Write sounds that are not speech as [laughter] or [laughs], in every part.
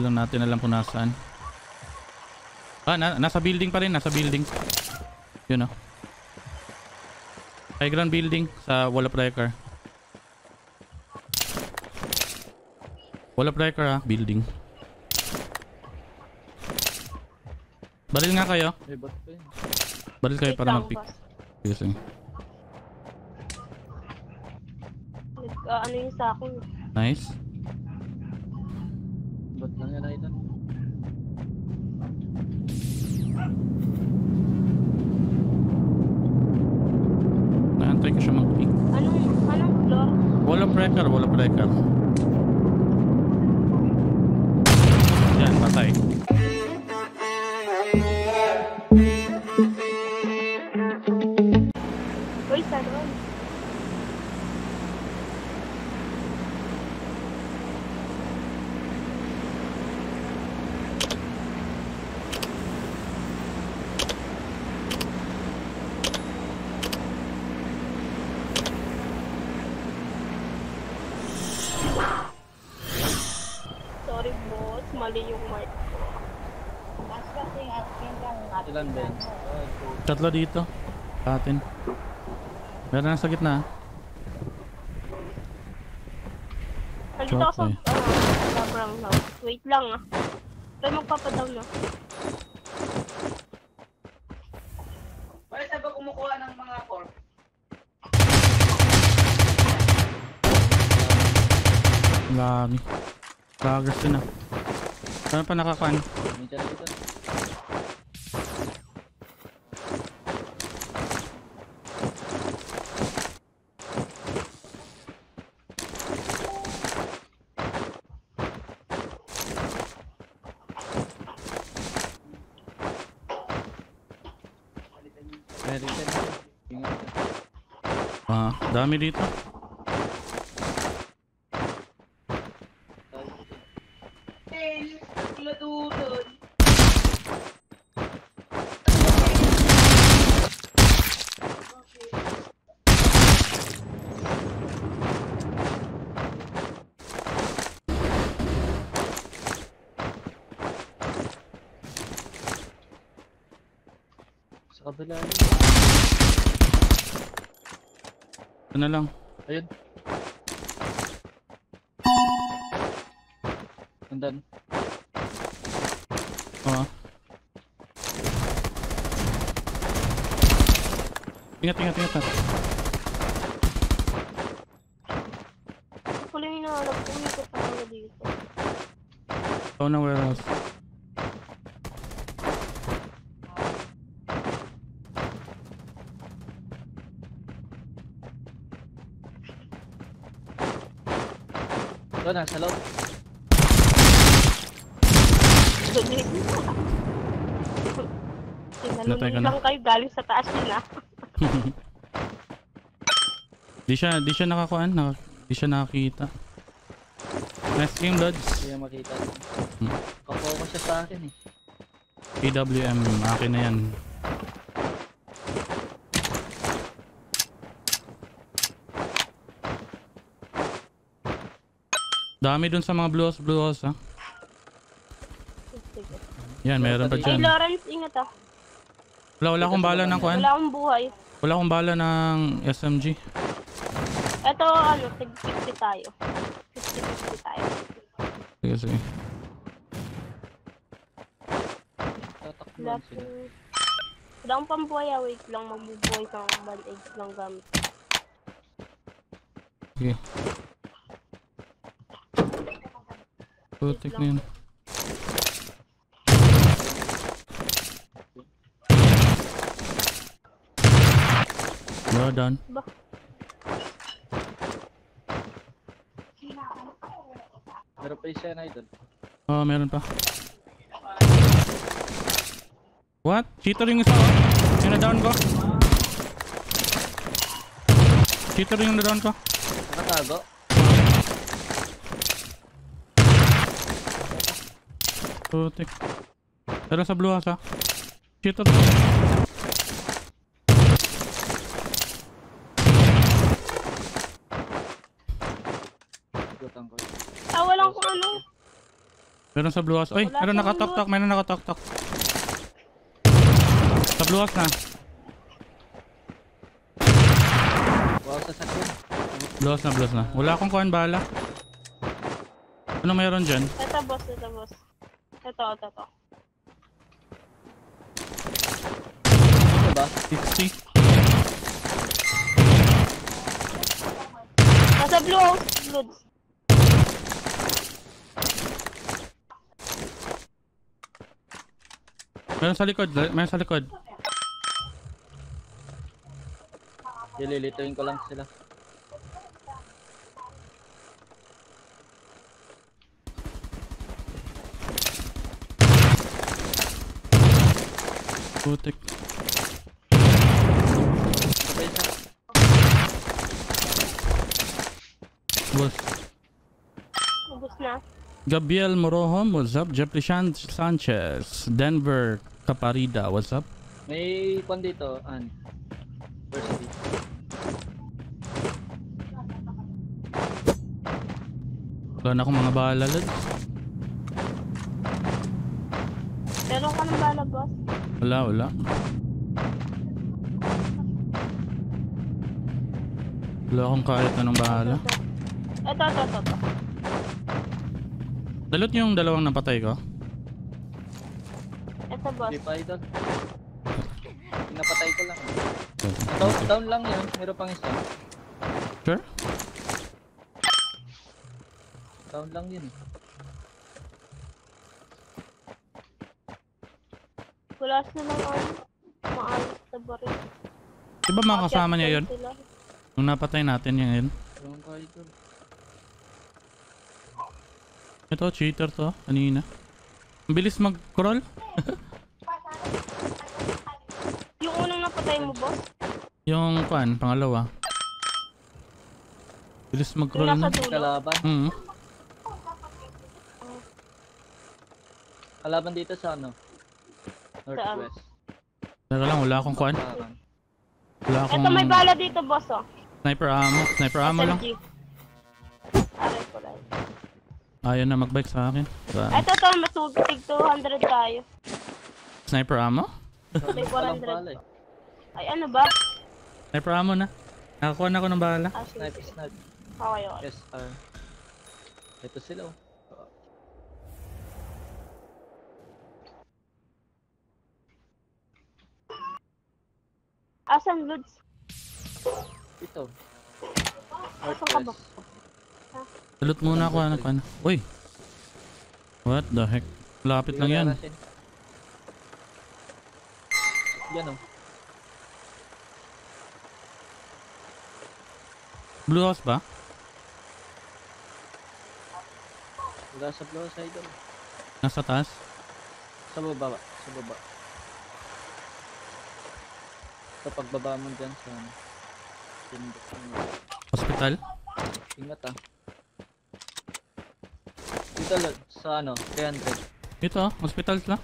Lang natin alam kung nasaan. Ah, na nasa building pa rin, nasa building. Yun oh. High ground building sa wall of breaker. Wall of breaker ah, building. Baril nga kayo. Baril kayo para mag-pick. Sige, sige. Nag, ah, ano yung sa akin? Nice. Lang yan idol. Naantay ko siya mag-pick. Anong, anong floor? Breaker, wall of breaker. Mali yung mark ko. Mas kasi admin lang Ilan ba yun? Ah, two. Tatlo dito. Sa atin. Meron na sa gitna. ah. Nandito ako sa, uh, sa brown house. Wait lang ah. Tayo magpapadown na. Wala saan ba kumukuha ng mga? Ang Lami. Progress din ah. Saan pa nakakuan? Dito. Ka. Ah, dami dito. Sa kabila. Ito na lang. Ayun. Andan. Oo. Ingat, ingat, ingat. ingat. Wala yung hinahanap ko. Hindi ko talaga dito. Ito na warehouse. Ito na, sa loob. Na. lang kayo galing sa taas yun [laughs] ah. Di siya, di siya nakakuan. Naka, di siya nakakita. Nice game, Lods. Hindi na makita. Hmm. Kapokus siya sa akin eh. PWM, akin na yan. Dami dun sa mga blue house, blue house ha. Sige. Yan, meron pa Ay, dyan. Lawrence, ingat ah. Wala, wala akong bala ng kuan. Wala akong buhay. Wala akong bala ng SMG. Ito, ano, tig 50 tayo. 50-50 tayo. Sige, sige. Wala akong pambuhay ah. Wait lang, magbubuhay kang band-aid lang gamit. Sige. Putik na yun. Well done. Ba? Meron pa isa na idol. Oh, meron pa. What? Cheater yung isa oh. Yung na-down ko. Cheater yung na-down ko. Nakatago. Putik. Pero sa blue house ah. Cheater. Gutang ko. Ah, walang kung ano. Meron sa blue house. Oy, Wala meron pang nakatok-tok. Meron nakatok-tok. Sa blue house na. Wow, sasakyan. Blue house na, blue house na. Wala akong kuhan bala. Ano meron dyan? Ito boss, ito boss. Ito, ito, ito. Ano ba? 60. Nasa blue house, Bloods. Meron sa likod. Meron sa likod. Ililituin ko lang sila. Putik. Boss. Ubus na. Gabriel Morohom, what's up? Jeffrey Shan- Sanchez, Denver Caparida, what's up? May kwan dito, An. Beat. Wala na akong mga bala, lads. Meron ka ng bala, boss? Wala, wala. Wala akong kahit anong bahala. Ito, ito, ito, ito. Dalot yung dalawang napatay ko. Ito, boss. Di pa idol. [laughs] Pinapatay ko lang. Down, down lang yun. Meron pang isa. Sure? Down lang yun. Wala silang ano, maayos na baril. Di ba mga kasama niya yun? Sila. Nung napatay natin yung yun. Ito, cheater to. Kanina. Ang bilis mag-crawl. [laughs] Yung unang napatay mo, boss? Yung kwan, pangalawa. Bilis mag-crawl na. Kalaban. Mm. Kalaban dito sa ano? Northwest. Teka lang, wala akong. Parang. Wala akong Ito, may bala dito, boss, oh. sniper ammo. Sniper ammo lang. Ayaw na mag-bike sa akin. Diba? Ito, ito, masugtig 200 tayo. Sniper ammo? May Walang 400. bala eh. Ay, ano ba? Sniper ammo na. Nakakuha na ako ng bala. Ah, sige, Snipe, sige. snipe. Okay, okay. Yes, uh, ito sila oh. Asan, Lods? Ito. Asan ka ba? Northwest. Salot muna ako. Ano, ano. Uy! What the heck? Lapit lang yan. Yan oh. Blue house ba? Wala sa blow side oh. Nasa taas? Sa baba, sa baba. Sa pagbaba mo dyan sa ano. Hospital? Ingat ah. Dito lang, sa ano, 300. Ito, oh, hospital lang.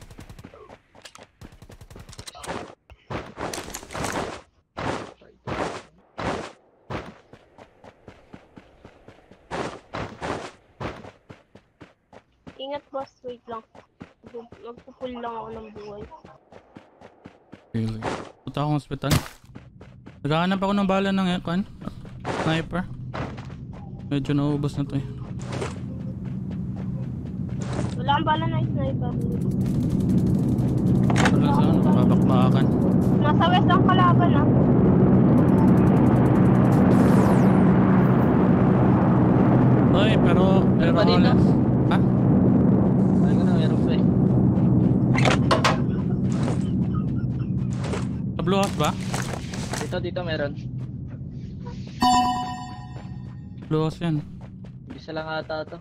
Ingat, boss. Wait lang. Magpupul lang ako ng buhay. Really? Punta akong hospital. Naghahanap ako ng bala ng aircon. Sniper. Medyo naubos na to eh. Wala kang bala na sniper. Wala sa ano, babakbakan. Nasa west ang kalaban, ah. Oy, pero... Pero ba dito? Hollis. Ha? Ay ko na, meron pa eh. Sa blue house ba? Dito, dito meron. House yan. Isa lang ata to.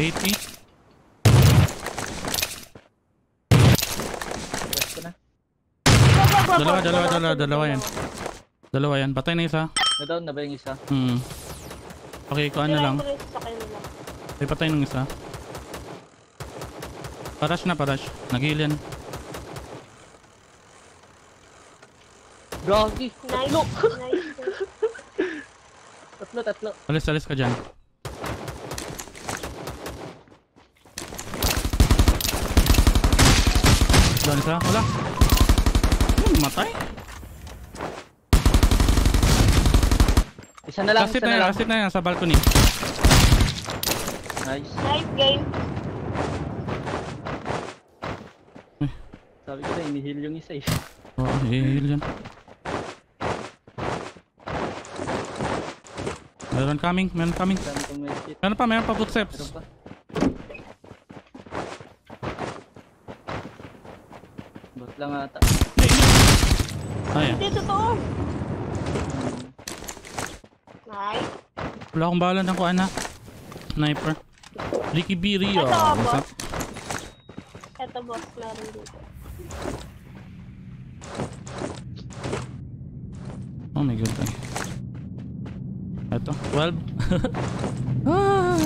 Eighty. Press ko na. Go, go, go, Dalawa, dalawa, dalawa, dalawa yan. Dalawa yan. Patay na isa. Na-down na ba yung isa? Hmm. Okay, ko ano lang. Ay, patay ng isa. Parash na, parash. Nag-heal yan. Gagi. Tatlo. [laughs] Tatlo, tatlo. Alis, alis ka dyan. Doon isa? Wala. Hmm, matay. Isa na lang, Last hit isa na na yan, lang. last hit na yan sa balcony. Nice. Nice game. Sabi ko na, inihil yung isa eh. Oo, oh, i-heal yan. Meron coming, meron coming. Meron pa, meron pa Meron footsteps. pa. Bot lang ata. Ayan. Hindi, totoo. Nice. Wala akong bala ng kuha na. Sniper. Ricky B. Rio. Ito, What's boss. Eto boss, meron dito. Oh my god. Ito, 12. ah!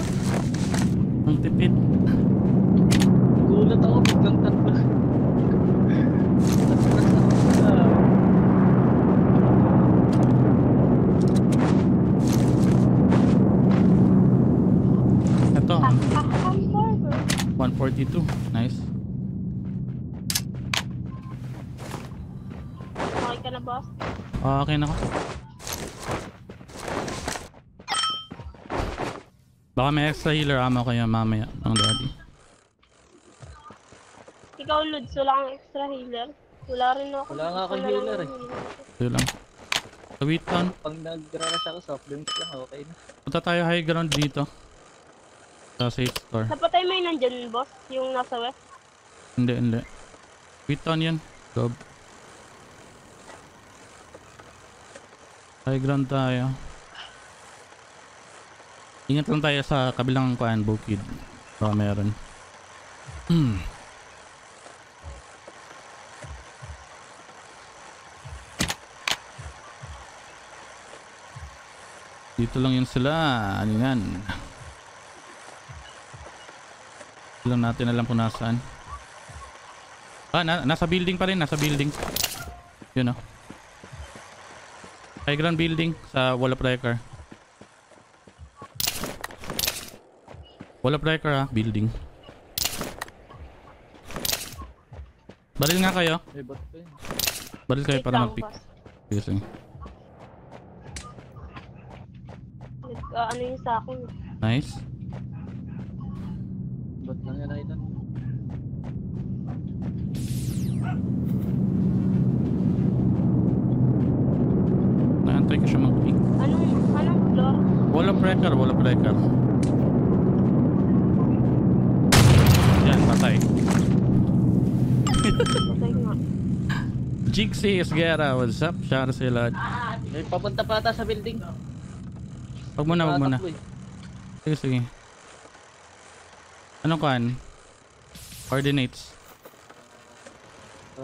Ang tipid. Gulat ako, biglang tatlo. Atras ako na. Ito, Ah, ah, hamburger. 142. Nice. Okay ka na boss? Ah, Okay na ako. Baka may extra healer ammo kayo mamaya ng daddy. Ikaw, Lods, wala kang extra healer. Wala rin ako. Wala nga akong healer eh. Ito lang. Sa Wheaton, Pag nag-rush ako, soft drinks lang, okay na. punta tayo high ground dito. Sa safe store. Napatay mo yung nandyan, boss? Yung nasa west? Hindi, hindi. Wheaton yan. Gob. High ground tayo. Ingat lang tayo sa kabilang kuan bukid. Baka meron. Hmm. Dito lang yun sila. Ano yan? Hindi lang natin alam kung nasaan. Ah, na nasa building pa rin. Nasa building. Yun oh. High ground building sa wall of breaker. Wall of breaker ah. Building. Baril nga kayo. Baril kayo para mag-pick. boss. Sige, sige. Nag- ah, ano yung sa akin? Nice. Bot lang yan, idol. Naantay ko siya mag-pick. Anong, anong floor? Wall of breaker. Wall of breaker. Yan, patay. Patay nga. Jixie Esguera, what's up? Shout out sila. May papunta pa ata sa building. Wag muna, wag muna. Eh. Sige, sige. Anong kan? Coordinates.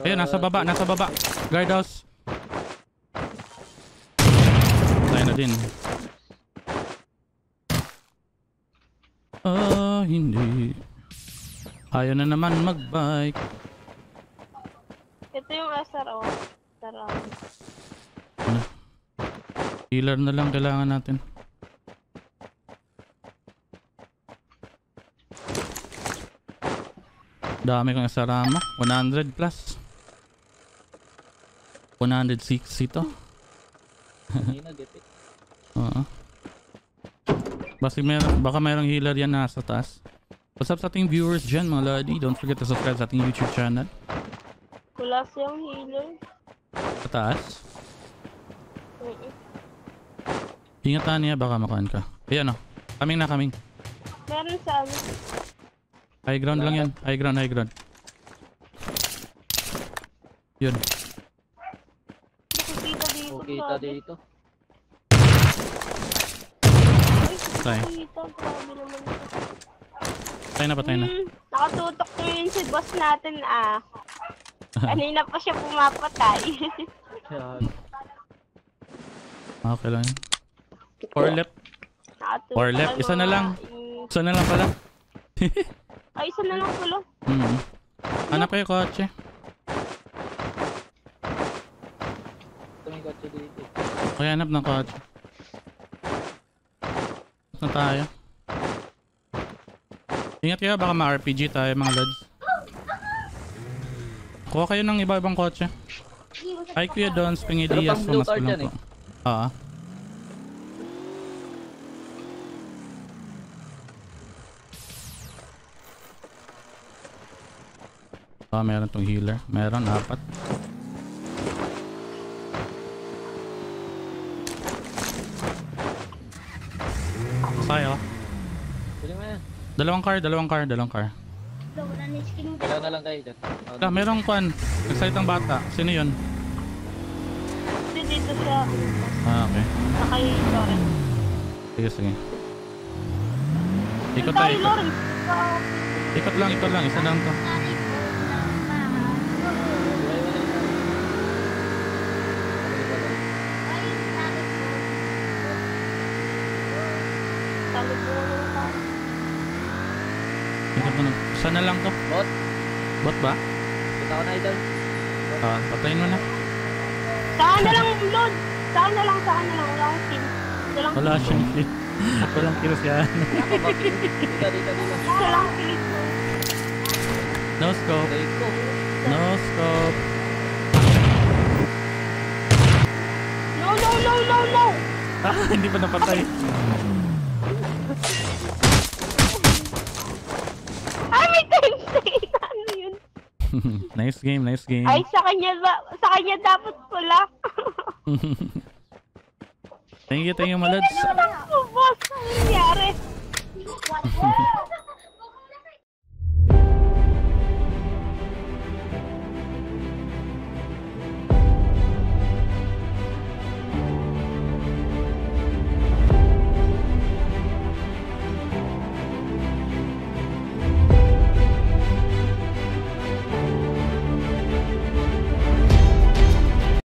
Ayun, nasa baba, nasa baba. Guardhouse. Tayo na din. Ah, hindi. Ayaw na naman magbike. Ito yung SRO. SRO. Healer na lang kailangan natin. Dami kong sarama. 100 plus. 106 ito. Hindi na, get it. Oo. Basta mer baka mayroong healer yan nasa taas. What's up sa ating viewers dyan mga lodi? Don't forget to subscribe sa ating YouTube channel. Wala siyang healer. Sa taas. Ingatan niya baka makuhan ka. Ayan o. Coming na coming. Meron sa ano. High ground lang yan. High ground, high ground. Yun. Okay, ta dito. Ay, Tay. nakikita. Grabe naman ito. Patay na, patay na. Hmm, nakatutok ko yun si boss natin ah. [laughs] Kanina pa siya pumapatay. Yan. Okay lang yun. Four left. Or left, isa na lang. Isa na lang pala. [laughs] Ay, isa na lang pala. Hmm. Hanap kayo kotse. Ito yung kotse dito. Kaya hanap ng kotse. Na tayo. Ingat kayo, baka ma-RPG tayo mga lods. Kuha kayo ng iba-ibang kotse. Ay kuya Don, Spring Pero Ideas, pang blue mas card lang yan po. Oo. Ah, meron tong healer. Meron, apat. Yan. Dalawang car, dalawang car, dalawang car. Daw na lang kayo dyan. Ah, merong kwan. Nagsalitang bata. Sino yun? Dito siya. Ah, okay. Sa kay Lauren. Sige, sige. Ikot tayo, ikot. Ikot lang, ikot lang. Isa lang to. Iwan mo na yun. Sabi ko naman pa. Ikot mo na. Isa lang to. Bot, Bot ba? kita ko na idol. Ah, patayin mo na. Saan na lang, Lord? Saan na lang, saan na lang. Wala akong skin. Wala lang, Wala siyang kill. [laughs] Walang kills yan. Dito, dito, dito. wala lang skin. No scope. No scope. No, no, no, no, no! Ah, [laughs] hindi pa napatay. Ay, may tempting! Ano yun? Nice game, nice game. Ay, sa kanya, ba- sa kanya dapat pula. [laughs] thank you, thank you. Ano boss? Ano nangyari? [laughs]